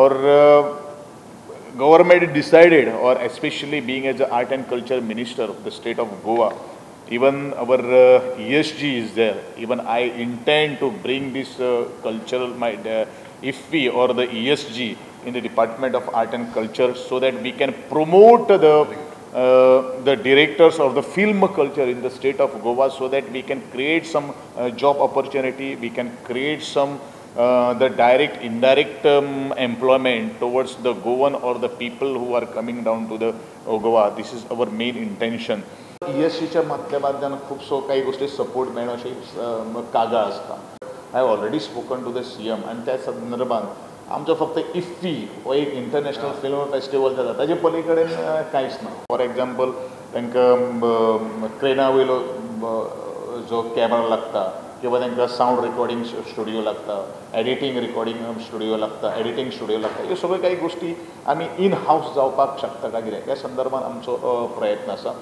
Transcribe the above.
or uh, government decided, or especially being as an art and culture minister of the state of Goa, even our uh, ESG is there. Even I intend to bring this uh, cultural, my uh, or the ESG in the Department of Art and Culture so that we can promote the uh, the directors of the film culture in the state of Goa so that we can create some uh, job opportunity, we can create some the direct, indirect um, employment towards the Goan or the people who are coming down to the uh, Goa. This is our main intention. E S सीच्या माध्यमांतल्यान खुबसो काही गोष्टी support मेळ्ळो अशी अ, कागाळ आसता I have already spoken to the C M आनी त्या संदर्भात आमचो फक्त इफ्फी हो एक इंटरनॅशनल फिल्म फेस्टिवल जाता ताजे पली कडेन कांयच ना फॉर एग्जाम्पल तांकां ट्रेना वयलो जो कॅमेरा लागता किंवा तांकां सावंड रेकॉर्डिंग स्टुडियो लागता एडिटींग रिकॉर्डींग स्टुडियो लागता एडिटींग स्टुडियो लागता ह्यो सगळ्यो काही गोष्टी आमी इन हावस जावपाक शकता काय कितें ह्या संदर्भात आमचो प्रयत्न आसा